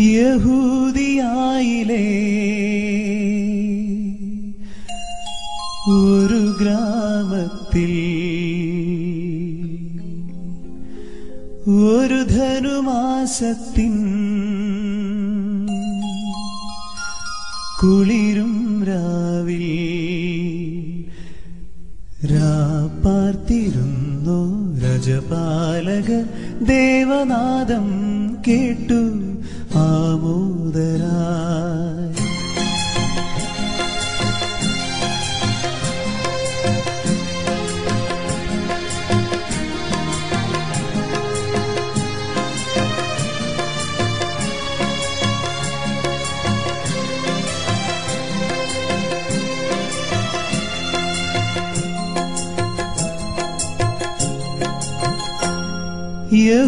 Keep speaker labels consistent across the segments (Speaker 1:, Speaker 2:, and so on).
Speaker 1: യഹൂദിയായിലെ. ഒരു ഗ്രാമത്തിൽ ഒരു ധനുമാസത്തിൻ കുളിരും രാവിൽ രാപ്പാർത്തിരുന്നു രജപാലകർ ദേവനാദം കേട്ടു. ആമോദരായി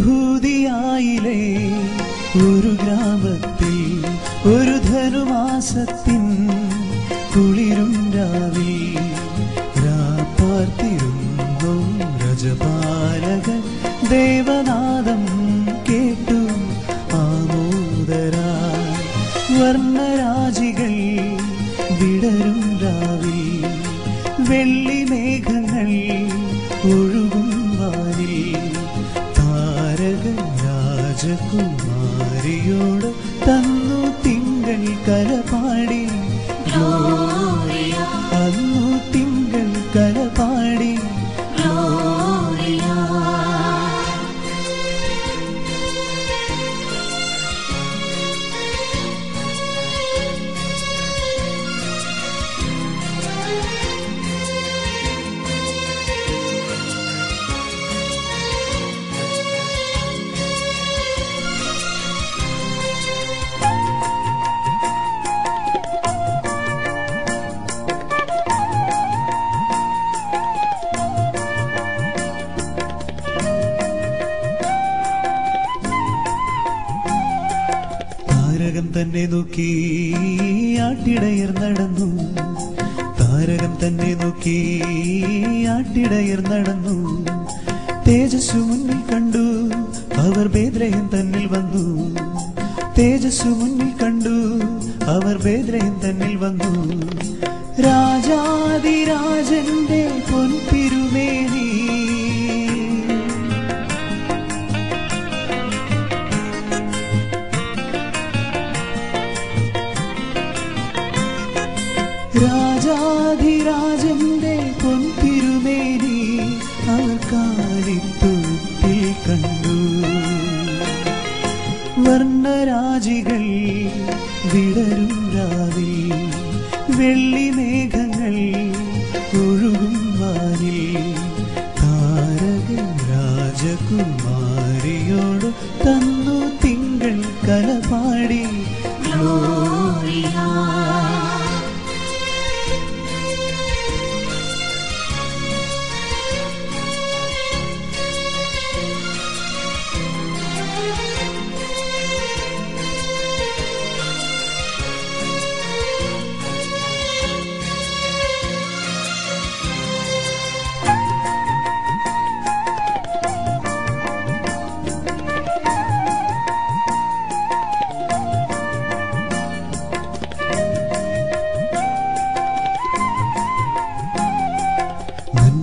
Speaker 1: യഹൂദിയായിലെ ഒരു ഗ്രാമത്തിൽ ഒരു ധനുമാസത്തിൻ കുളിരും രാവിൽ. രാപ്പാർത്തിരുന്നു രജപാലകൻ ദേവനാദം കേട്ടു ആമോദരായി വർണരാജികൾ വിടരും രാവിൽ. വെള്ളി മേഘങ്ങൾ ഒഴുകും വാനിൽ. താരക രാജകുമാരിയോട് തന്നു തിങ്കൾ കലപാടി തന്നെ നോക്കി ആട്ടിടയർ നടന്നു. താരകം തന്നെ നോക്കി ആട്ടിടയർ നടന്നു. തേജസ്സു മുന്നിൽ കണ്ടു അവർ ഭേദ്രയം തന്നിൽ വന്നു. തേജസ്സു മുന്നിൽ കണ്ടു അവർ ഭേദ്രയം തന്നിൽ വന്നു. രാജാതിരാജന്റെ രാജാധിരാജന്റെ പൊൻതിരുമേനി അവർ കാലിത്തൊഴുത്തിൽ കണ്ടു. വർണരാജികൾ വിടരും രാവിൽ വെള്ളി മേഘങ്ങൾ ഒഴുകും വാനിൽ താരകൻ രാജകുമാരിയോട്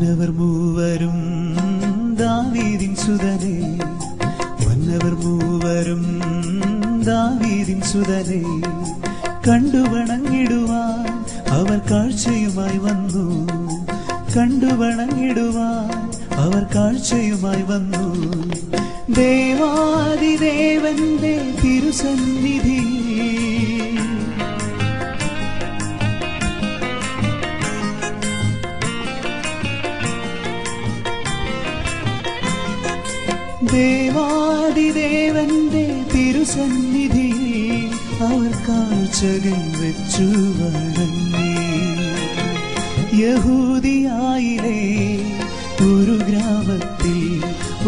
Speaker 1: മന്നവർ മൂവരും ദാവീദിൻ സുതനെ. വന്നവർ മൂവരും ദാവീദിൻ സുതനെ. കണ്ടു വണങ്ങിടുവാൻ അവർ കാഴ്ചയുമായി വന്നു. കണ്ടു വണങ്ങിടുവാൻ അവർ കാഴ്ചയുമായി വന്നു. ദേവാദിദേവന്റെ തിരുസന്നിധി ദേവാദിദേവന്റെ തിരുസന്നിധി അവർ കാഴ്ചകൾ വെച്ചു വണങ്ങി യഹൂദിയായിലെ ഒരു ഗ്രാമത്തിൽ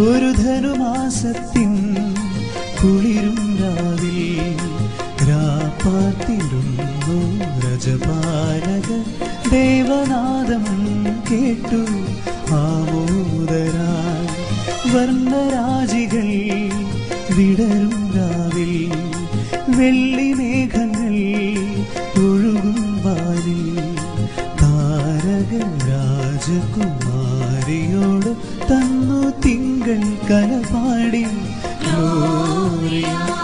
Speaker 1: ഒരു ധനുമാസത്തിൻ കുളിരും രാവിൽ രാപ്പാർത്തിരുന്നു രജപാലക ദേവനാദം കേട്ടു ആമോദരായി വിടരും രാവിൽ വെള്ളി മേഘങ്ങൾ ഒഴുകും വാനിൽ. താരകൻ രാജകുമാരിയോട് തന്നു തിങ്കൾ കലപാടി. ഗ്ലോറിയ